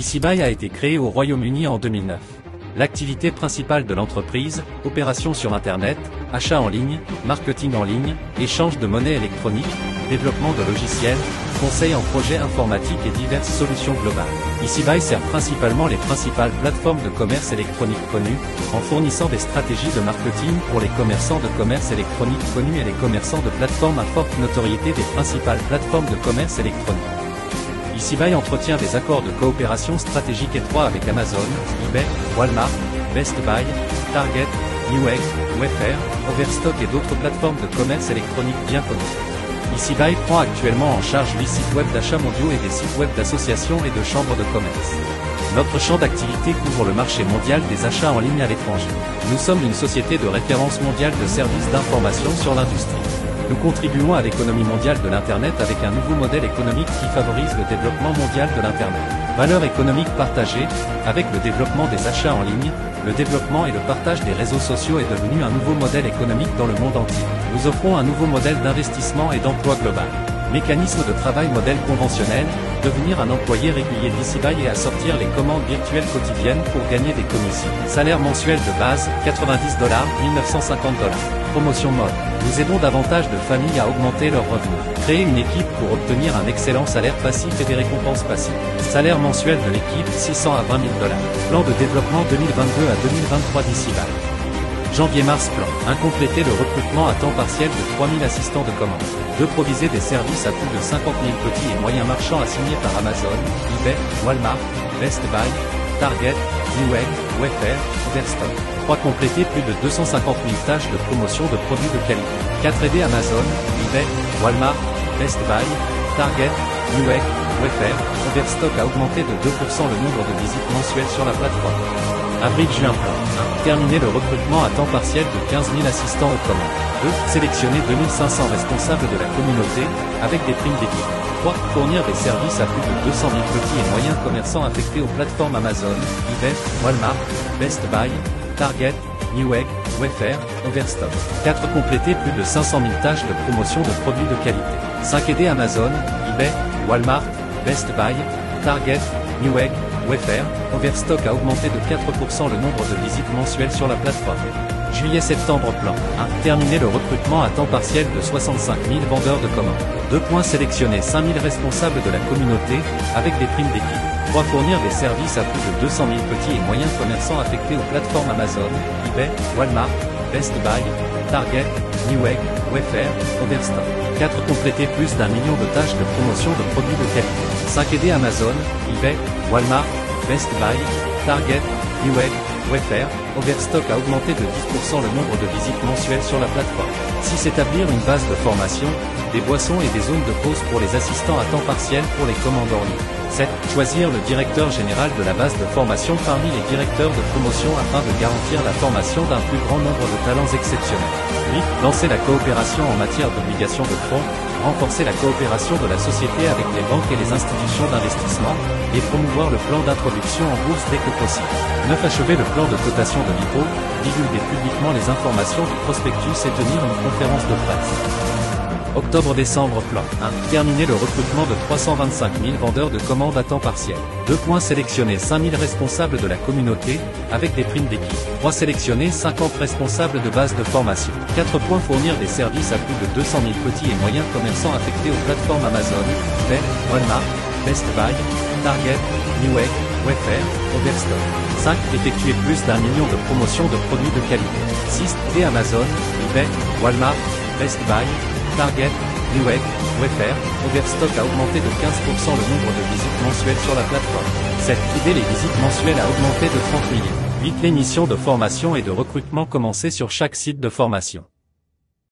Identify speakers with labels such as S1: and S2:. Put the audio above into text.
S1: EasyBuy a été créé au Royaume-Uni en 2009. L'activité principale de l'entreprise, opération sur Internet, achat en ligne, marketing en ligne, échange de monnaie électronique, développement de logiciels, conseils en projets informatiques et diverses solutions globales. EasyBuy sert principalement les principales plateformes de commerce électronique connues, en fournissant des stratégies de marketing pour les commerçants de commerce électronique connus et les commerçants de plateformes à forte notoriété des principales plateformes de commerce électronique. EasyBuy entretient des accords de coopération stratégique étroits avec Amazon, eBay, Walmart, Best Buy, Target, Newegg, Wayfair, Overstock et d'autres plateformes de commerce électronique bien connues. EasyBuy prend actuellement en charge 8 sites web d'achat mondiaux et des sites web d'associations et de chambres de commerce. Notre champ d'activité couvre le marché mondial des achats en ligne à l'étranger. Nous sommes une société de référence mondiale de services d'information sur l'industrie. Nous contribuons à l'économie mondiale de l'Internet avec un nouveau modèle économique qui favorise le développement mondial de l'Internet. Valeur économique partagée, avec le développement des achats en ligne, le développement et le partage des réseaux sociaux est devenu un nouveau modèle économique dans le monde entier. Nous offrons un nouveau modèle d'investissement et d'emploi global. Mécanisme de travail modèle conventionnel, devenir un employé régulier d'EasyBuy et assortir les commandes virtuelles quotidiennes pour gagner des commissions. Salaire mensuel de base, 90 dollars, 1950 dollars. Promotion mode. Nous aidons davantage de familles à augmenter leurs revenus. Créer une équipe pour obtenir un excellent salaire passif et des récompenses passives. Salaire mensuel de l'équipe, 600 à 20 000 dollars. Plan de développement 2022 à 2023 d'EasyBuy. Janvier-mars plan. Incompléter le recrutement à temps partiel de 3000 assistants de commande. De proviser des services à plus de 50 000 petits et moyens marchands assignés par Amazon, eBay, Walmart, Best Buy, Target, Newegg, Wayfair, Overstock. 3. Compléter plus de 250 000 tâches de promotion de produits de qualité. 4. Aider Amazon, eBay, Walmart, Best Buy, Target, Newegg, Wayfair, Overstock à augmenter de 2% le nombre de visites mensuelles sur la plateforme. Avril-juin plan. 1. Terminer le recrutement à temps partiel de 15 000 assistants aux commandes. 2. Sélectionner 2500 responsables de la communauté, avec des primes d'équipe. 3. Fournir des services à plus de 200 000 petits et moyens commerçants affectés aux plateformes Amazon, eBay, Walmart, Best Buy, Target, Newegg, Wayfair, Overstock. 4. Compléter plus de 500 000 tâches de promotion de produits de qualité. 5. Aider Amazon, eBay, Walmart, Best Buy, Target, Newegg, Wayfair, Overstock a augmenté de 4% le nombre de visites mensuelles sur la plateforme. Juillet-septembre plan 1. Terminer le recrutement à temps partiel de 65 000 vendeurs de commandes. 2. Points sélectionner 5 000 responsables de la communauté, avec des primes d'équipe. 3. Fournir des services à plus de 200 000 petits et moyens commerçants affectés aux plateformes Amazon, eBay, Walmart, Best Buy, Target, Newegg, Wayfair, Overstock. 4. Compléter plus d'un million de tâches de promotion de produits de qualité. 5. Aider Amazon, eBay, Walmart, Best Buy, Target, Newegg, Wayfair, Overstock a augmenté de 10% le nombre de visites mensuelles sur la plateforme. 6. Établir une base de formation, des boissons et des zones de pause pour les assistants à temps partiel pour les commandes en ligne. 7. Choisir le directeur général de la base de formation parmi les directeurs de promotion afin de garantir la formation d'un plus grand nombre de talents exceptionnels. 8. Lancer la coopération en matière d'obligation de fonds, renforcer la coopération de la société avec les banques et les institutions d'investissement, et promouvoir le plan d'introduction en bourse dès que possible. 9. Achever le plan de cotation de l'IPO, divulguer publiquement les informations du prospectus et tenir une conférence de presse. Octobre-décembre plan 1. Terminer le recrutement de 325 000 vendeurs de commandes à temps partiel. 2 points sélectionner 5 000 responsables de la communauté, avec des primes d'équipe. 3 sélectionner 50 responsables de base de formation. 4 points fournir des services à plus de 200 000 petits et moyens commerçants affectés aux plateformes Amazon, eBay, Walmart, Best Buy, Target, Newegg, Wayfair, Overstock. 5. Effectuer plus d'un million de promotions de produits de qualité. 6. Aider Amazon, eBay, Walmart, Best Buy, Target, Newegg, Wayfair, Overstock a augmenté de 15% le nombre de visites mensuelles sur la plateforme. 7. Aider les visites mensuelles à augmenter de 30 millions. 8. L'émission de formation et de recrutement commencée sur chaque site de formation.